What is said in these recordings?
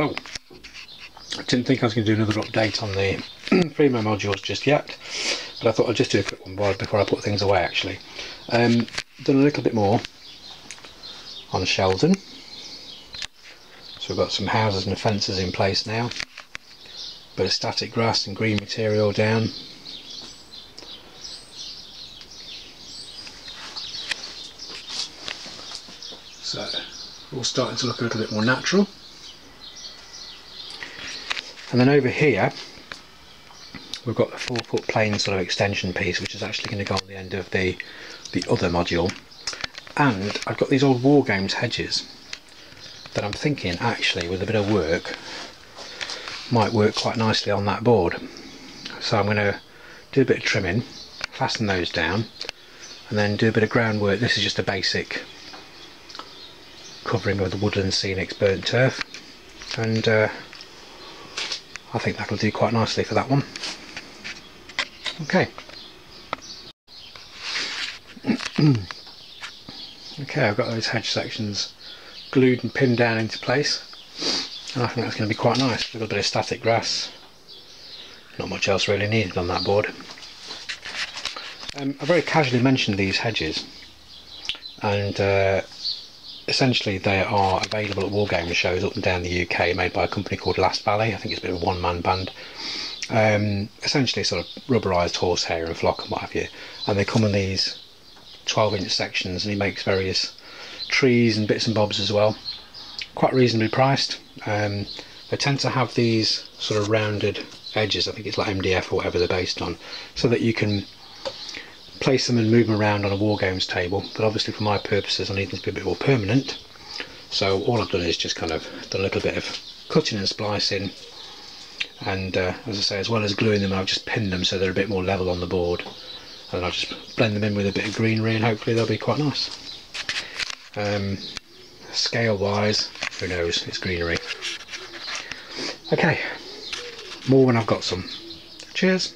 Hello. I didn't think I was going to do another update on the Freemo modules just yet, but I thought I'd just do a quick one before I put things away actually. Um, done a little bit more on Sheldon. So we've got some houses and fences in place now. Bit of static grass and green material down. So all starting to look a little bit more natural. And then over here we've got a four foot plain sort of extension piece which is actually going to go on the end of the the other module. And I've got these old War Games hedges that I'm thinking actually with a bit of work might work quite nicely on that board. So I'm going to do a bit of trimming fasten those down and then do a bit of groundwork. This is just a basic covering of the woodland scenics burnt turf. And uh, I think that'll do quite nicely for that one. Okay. okay, I've got those hedge sections glued and pinned down into place and I think that's going to be quite nice. A little bit of static grass. Not much else really needed on that board. Um, I very casually mentioned these hedges and uh, essentially they are available at wargaming shows up and down the UK made by a company called Last Valley. I think it's a bit of a one-man band. Um, essentially sort of rubberized horsehair and flock and what have you. And they come in these 12 inch sections and he makes various trees and bits and bobs as well. Quite reasonably priced. Um, they tend to have these sort of rounded edges. I think it's like MDF or whatever they're based on so that you can place them and move them around on a war games table but obviously for my purposes I need them to be a bit more permanent. So all I've done is just kind of done a little bit of cutting and splicing and uh, as I say as well as gluing them I've just pinned them so they're a bit more level on the board and I'll just blend them in with a bit of greenery and hopefully they'll be quite nice. Um, scale wise who knows? It's greenery. Okay more when I've got some. Cheers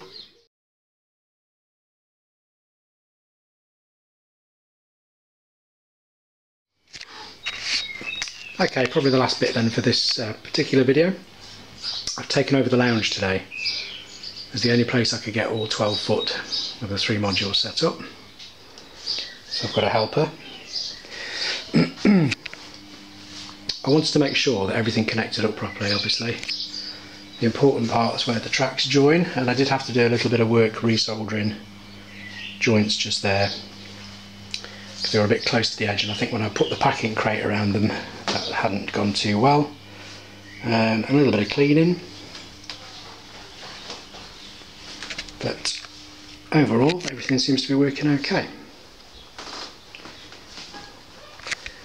Okay, probably the last bit then for this uh, particular video. I've taken over the lounge today. It's the only place I could get all 12 foot of the three modules set up. So I've got a helper. I wanted to make sure that everything connected up properly, obviously. The important part is where the tracks join, and I did have to do a little bit of work resoldering joints just there. Because they were a bit close to the edge, and I think when I put the packing crate around them, that hadn't gone too well. Um, a little bit of cleaning. But overall, everything seems to be working okay.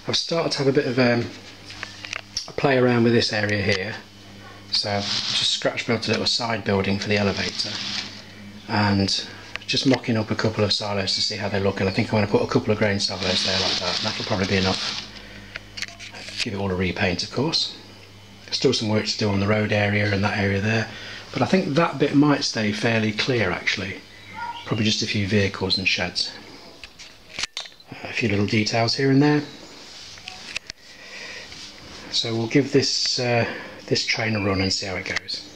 I've started to have a bit of um, a play around with this area here. So I've just scratch built a little side building for the elevator and just mocking up a couple of silos to see how they look and I think I'm going to put a couple of grain silos there like that. That'll probably be enough give it all a repaint of course. Still some work to do on the road area and that area there, but I think that bit might stay fairly clear actually. Probably just a few vehicles and sheds. A few little details here and there. So we'll give this uh, this train a run and see how it goes.